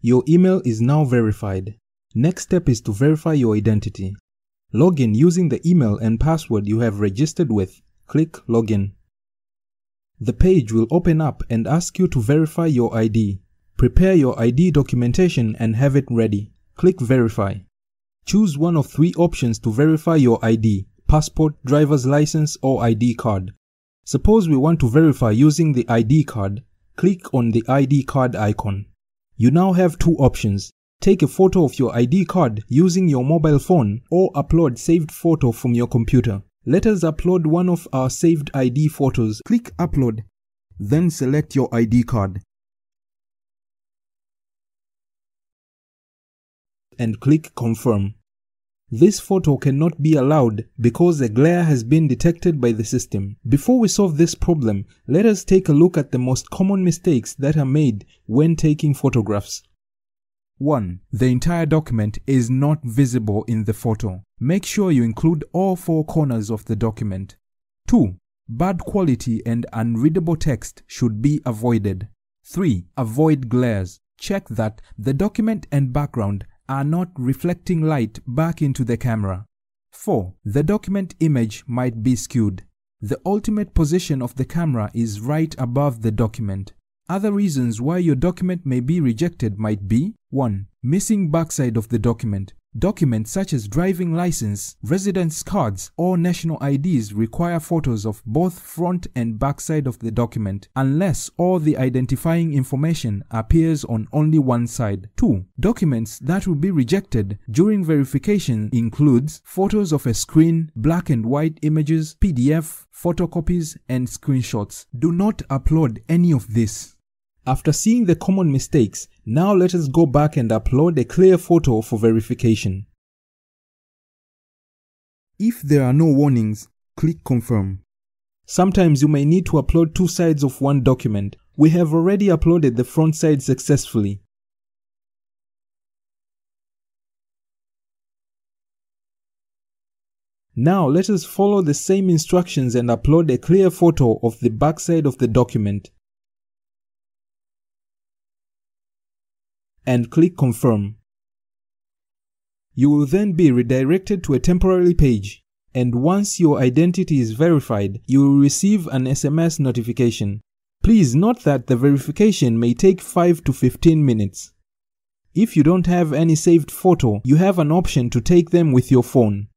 Your email is now verified. Next step is to verify your identity. Log in using the email and password you have registered with. Click Login. The page will open up and ask you to verify your ID. Prepare your ID documentation and have it ready. Click Verify. Choose one of three options to verify your ID, passport, driver's license or ID card. Suppose we want to verify using the ID card, click on the ID card icon. You now have two options. Take a photo of your ID card using your mobile phone or upload saved photo from your computer. Let us upload one of our saved ID photos. Click Upload. Then select your ID card. And click Confirm. This photo cannot be allowed because a glare has been detected by the system. Before we solve this problem, let us take a look at the most common mistakes that are made when taking photographs. 1. The entire document is not visible in the photo. Make sure you include all four corners of the document. 2. Bad quality and unreadable text should be avoided. 3. Avoid glares. Check that the document and background are not reflecting light back into the camera. 4. The document image might be skewed. The ultimate position of the camera is right above the document. Other reasons why your document may be rejected might be 1. Missing backside of the document. Documents such as driving license, residence cards, or national IDs require photos of both front and backside of the document unless all the identifying information appears on only one side. 2. Documents that will be rejected during verification includes photos of a screen, black and white images, PDF, photocopies, and screenshots. Do not upload any of this. After seeing the common mistakes, now let us go back and upload a clear photo for verification. If there are no warnings, click confirm. Sometimes you may need to upload two sides of one document. We have already uploaded the front side successfully. Now let us follow the same instructions and upload a clear photo of the backside of the document. And click confirm. You will then be redirected to a temporary page and once your identity is verified, you will receive an SMS notification. Please note that the verification may take 5 to 15 minutes. If you don't have any saved photo, you have an option to take them with your phone.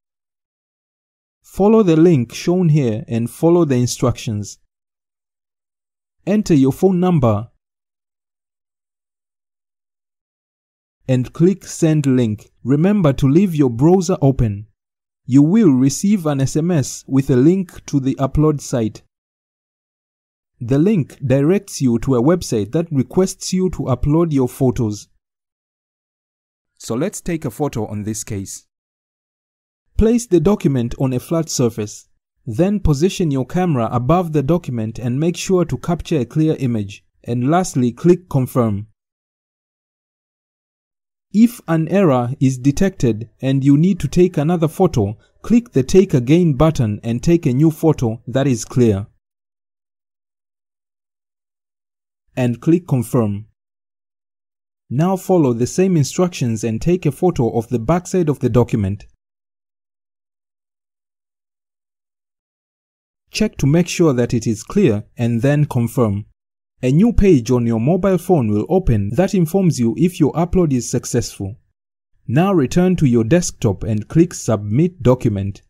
Follow the link shown here and follow the instructions. Enter your phone number and click send link. Remember to leave your browser open. You will receive an SMS with a link to the upload site. The link directs you to a website that requests you to upload your photos. So let's take a photo on this case. Place the document on a flat surface. Then position your camera above the document and make sure to capture a clear image. And lastly, click confirm. If an error is detected and you need to take another photo, click the Take Again button and take a new photo that is clear. And click Confirm. Now follow the same instructions and take a photo of the backside of the document. Check to make sure that it is clear and then confirm. A new page on your mobile phone will open that informs you if your upload is successful. Now return to your desktop and click Submit Document.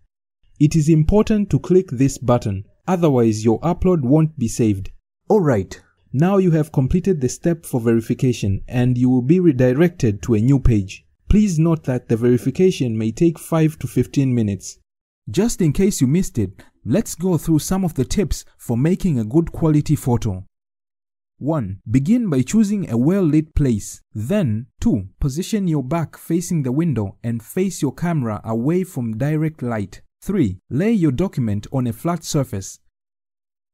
It is important to click this button, otherwise your upload won't be saved. Alright, now you have completed the step for verification and you will be redirected to a new page. Please note that the verification may take 5 to 15 minutes. Just in case you missed it, let's go through some of the tips for making a good quality photo. 1. Begin by choosing a well-lit place. Then, 2. Position your back facing the window and face your camera away from direct light. 3. Lay your document on a flat surface.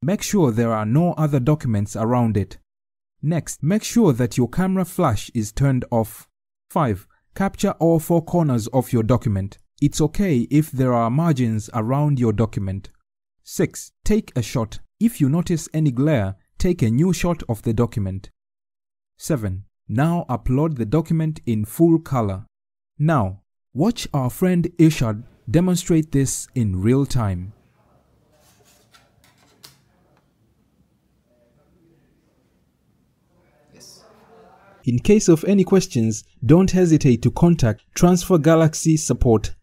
Make sure there are no other documents around it. Next, make sure that your camera flash is turned off. 5. Capture all four corners of your document. It's okay if there are margins around your document. 6. Take a shot. If you notice any glare, take a new shot of the document. 7. Now upload the document in full color. Now, watch our friend Ishad demonstrate this in real time. In case of any questions, don't hesitate to contact Transfer Galaxy support